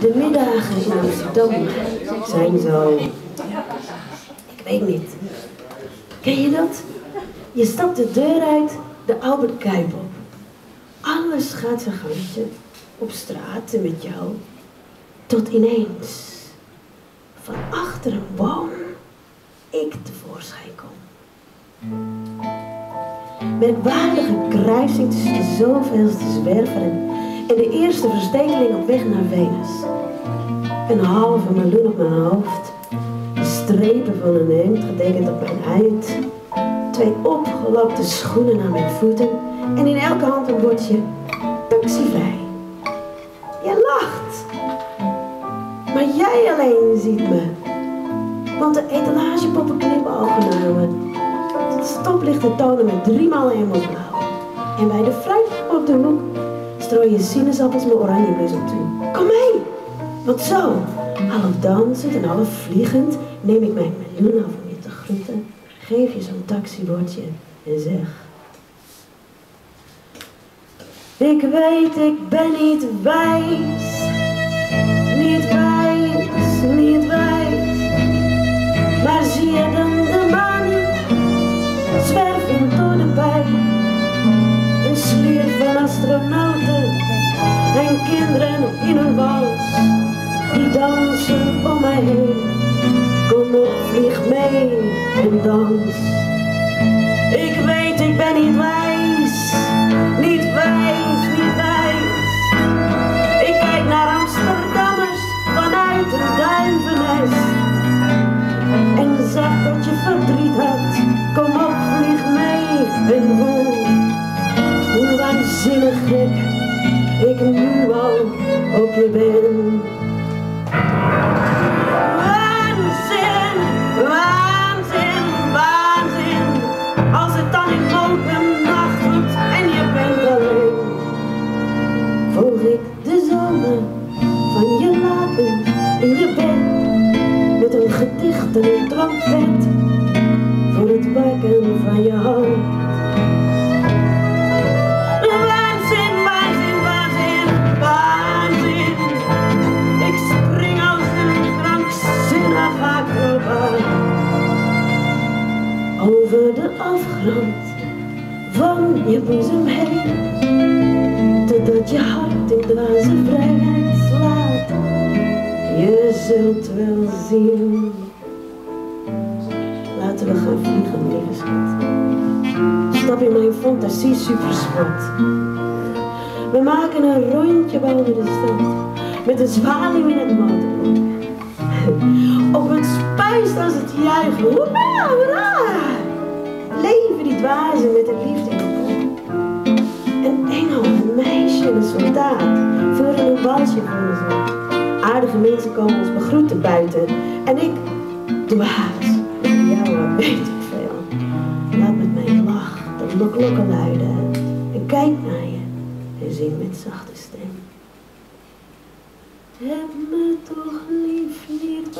De middagen in Amsterdam zijn zo... Ik weet niet. Ken je dat? Je stapt de deur uit, de Albert Kuip op. Alles gaat zijn gangetje op straat en met jou. Tot ineens, van achter een boom, ik tevoorschijn kom. Merkwaardige kruising tussen de zoveelste zwerver en de eerste verstekeling op weg naar Venus. Een halve meloen op mijn hoofd, de strepen van een hemd getekend op mijn huid, twee opgelapte schoenen aan mijn voeten en in elke hand een bordje taxivrij. Je lacht, maar jij alleen ziet me, want de etalagepoppen knipogen naar me. Het stoplichten tonen met driemaal hemelsblauw. En bij de fruit op de hoek strooi je sinaasappels met oranje op toe. Kom mee! Want zo, half dansend en half vliegend, neem ik mijn miljoen af om je te groeten, geef je zo'n taxibordje en zeg... Ik weet, ik ben niet wijs, niet wijs, niet wijs, maar zie je dan de maan? Zwervend door de een slier van kinderen in een wals, die dansen om mij heen. Kom op, vlieg mee en dans. Ik weet, ik ben niet wijs, een trompet voor het bakken van je hand. Over de afgrond van je boezem heen, totdat je hart in dwaze vrijheid slaat. Je zult wel zien. Stap in mijn fantasie supersport. We maken een rondje boven de stad, met een zwaluw in het motorblok. Op het spuist als het juichen. Hoera, hoera! Leven die dwazen met de liefde in de. Een engel, een meisje, een soldaat voeren een balsje voor ons op. Aardige mensen komen ons begroeten buiten. En ik, dwaas, jou wat de loklokken luiden. En kijk naar je en zing met zachte stem. Heb me toch lief, niet